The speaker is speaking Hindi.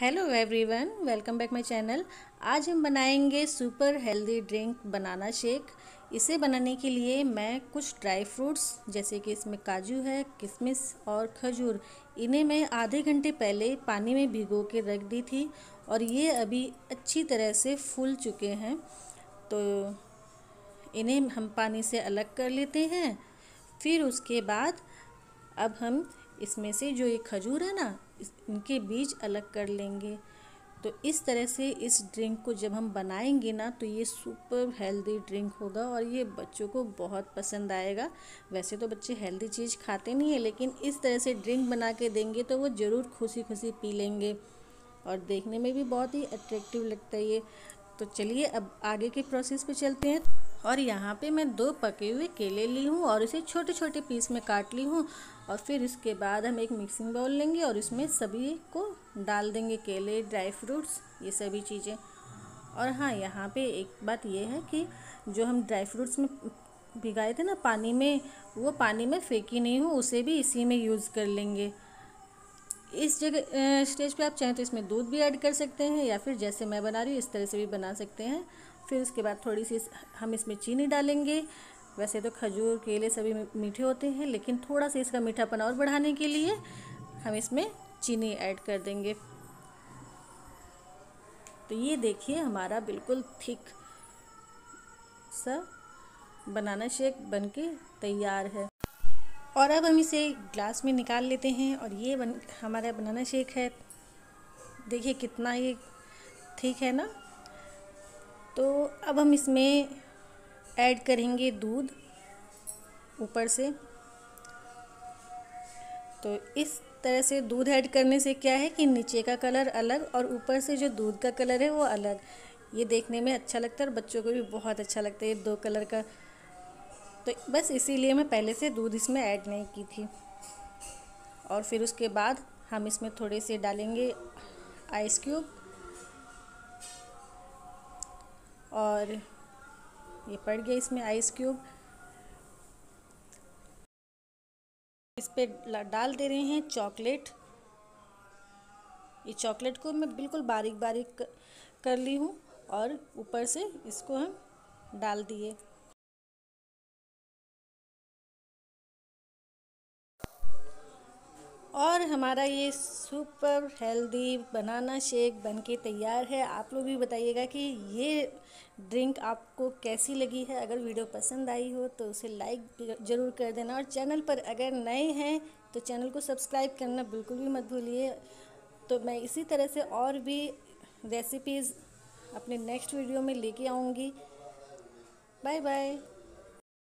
Hello everyone welcome back my channel आज हम बनाएँगे super healthy drink banana shake इसे बनाने के लिए मैं कुछ ड्राई फ्रूट्स जैसे कि इसमें काजू है किशमिश और खजूर, इन्हें मैं आधे घंटे पहले पानी में भिगो के रख दी थी और ये अभी अच्छी तरह से फूल चुके हैं। तो इन्हें हम पानी से अलग कर लेते हैं। फिर उसके बाद अब हम इसमें से जो ये खजूर है ना इनके बीज अलग कर लेंगे। तो इस तरह से इस ड्रिंक को जब हम बनाएँगे ना तो ये सुपर हेल्दी ड्रिंक होगा और ये बच्चों को बहुत पसंद आएगा। वैसे तो बच्चे हेल्दी चीज़ खाते नहीं हैं, लेकिन इस तरह से ड्रिंक बना के देंगे तो वो ज़रूर खुशी खुशी पी लेंगे और देखने में भी बहुत ही अट्रैक्टिव लगता है ये। तो चलिए अब आगे के प्रोसेस पे चलते हैं। और यहाँ पे मैं दो पके हुए केले ली हूँ और इसे छोटे छोटे पीस में काट ली हूँ और फिर इसके बाद हम एक मिक्सिंग बाउल लेंगे और इसमें सभी को डाल देंगे केले ड्राई फ्रूट्स ये सभी चीज़ें। और हाँ यहाँ पे एक बात ये है कि जो हम ड्राई फ्रूट्स में भिगाए थे ना पानी में, वो पानी में फेंकी नहीं हूँ, उसे भी इसी में यूज़ कर लेंगे। इस जगह स्टेज पे आप चाहें तो इसमें दूध भी ऐड कर सकते हैं या फिर जैसे मैं बना रही हूँ, इस तरह से भी बना सकते हैं। फिर उसके बाद थोड़ी सी हम इसमें चीनी डालेंगे। वैसे तो खजूर, केले सभी मीठे होते हैं, लेकिन थोड़ा सा इसका मीठापन और बढ़ाने के लिए हम इसमें चीनी ऐड कर देंगे। तो ये देखिए हमारा बिल्कुल थिक सा बनाना शेक बनके तैयार है। और अब हम इसे ग्लास में निकाल लेते हैं और ये बन, हमारा बनाना शेक है। देखिए कितना ये ठीक है ना? तो अब हम इसमें ऐड करेंगे दूध ऊपर से। तो इस तरह से दूध ऐड करने से क्या है कि नीचे का कलर अलग और ऊपर से जो दूध का कलर है वो अलग। ये देखने में अच्छा लगता है और बच्चों को भी बहुत अच्छा लगता है ये दो कलर का। तो बस इसीलिए मैं पहले से दूध इसमें ऐड नहीं की थी। और फिर उसके बाद हम इसमें थोड़े से डालेंगे आइस क्यूब। और ये पड़ गया इसमें आइस क्यूब इस पर डाल दे रहे हैं चॉकलेट ये चॉकलेट को मैं बिल्कुल बारीक बारीक कर ली हूँ और ऊपर से इसको हम डाल दिए। और हमारा ये सुपर हेल्दी बनाना शेक बनके तैयार है। आप लोग भी बताइएगा कि ये ड्रिंक आपको कैसी लगी है। अगर वीडियो पसंद आई हो तो उसे लाइक ज़रूर कर देना। और चैनल पर अगर नए हैं तो चैनल को सब्सक्राइब करना बिल्कुल भी मत भूलिए। तो मैं इसी तरह से और भी रेसिपीज़ अपने नेक्स्ट वीडियो में लेके आऊँगी। Bye bye